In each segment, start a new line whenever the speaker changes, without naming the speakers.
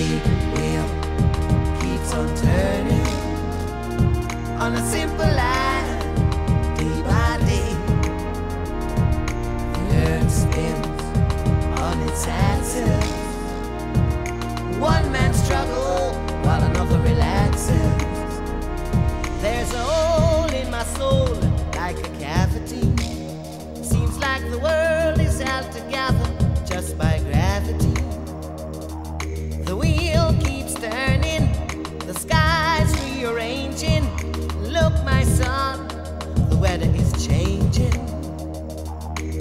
big wheel keeps on turning on a simple line, day by day. The earth spins on its axis. One man struggles while another relaxes. There's a hole in my soul, like a cavity. Seems like the world is out to gather.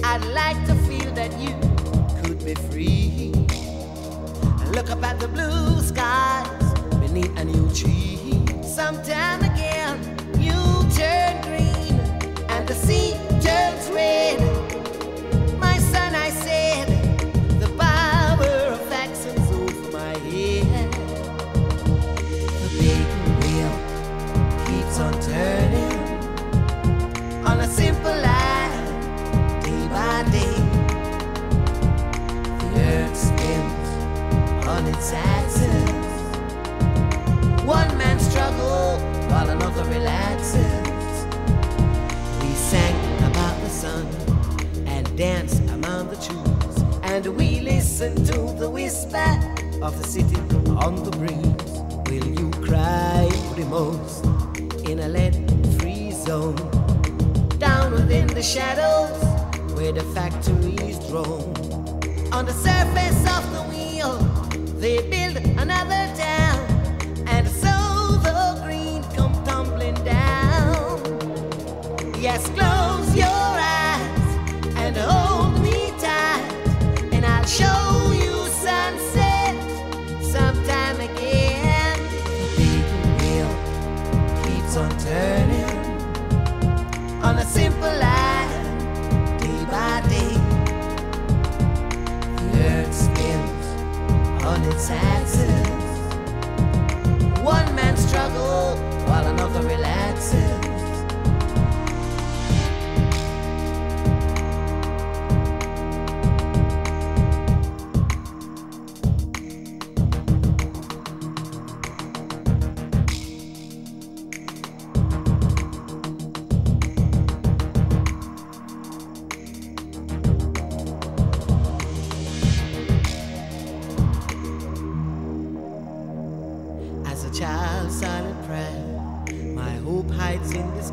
I'd like to feel that you could be free. Look up at the blue skies beneath a new tree. Sometime again, on its axis. One man struggles while another relaxes. We sang about the sun and danced among the trees, and we listened to the whisper of the city on the breeze. Will you cry most in a lead-free zone? Down within the shadows where the factories drone. On the surface of the wheel, they build another town, and so the green come tumbling down. Yes, close your eyes and hold me tight, and I'll show you sunset sometime again. The wheel keeps on turning on a simple line, on its axis.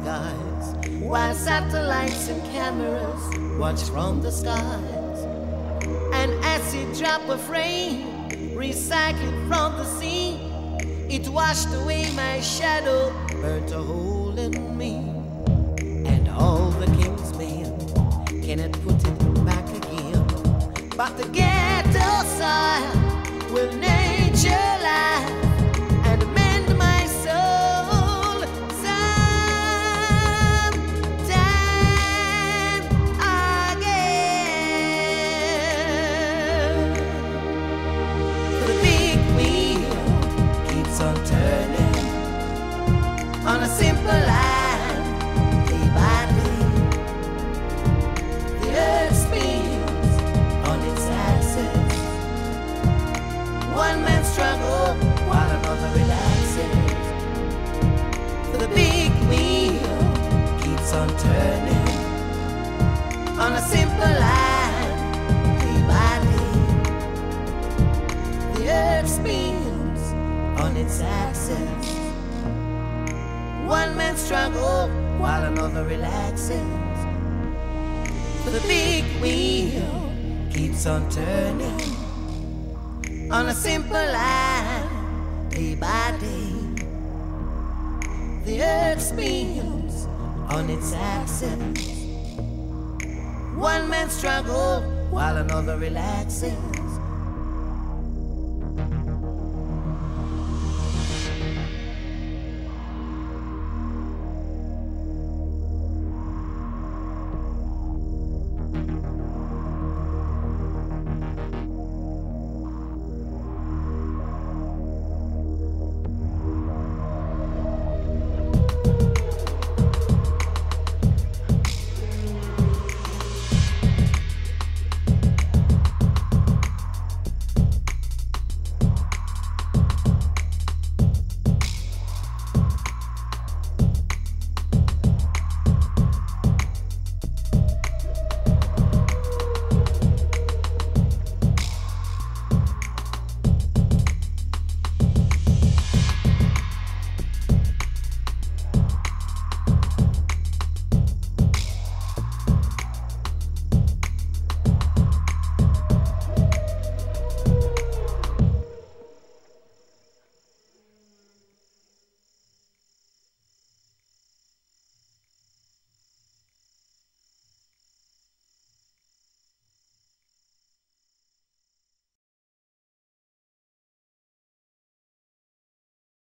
Skies, while satellites and cameras watch from the skies. An acid drop of rain, recycled from the sea, it washed away my shadow, burnt a hole in me. And all the king's men cannot put it back again. But ghetto keeps on turning on a simple line, day by day. The earth spins on its axis. One man struggle while another relaxes. The big wheel keeps on turning on a simple line, while another relaxes. The big wheel keeps on turning on a simple line, day by day. The earth spins on its axis. One man struggle while another relaxes.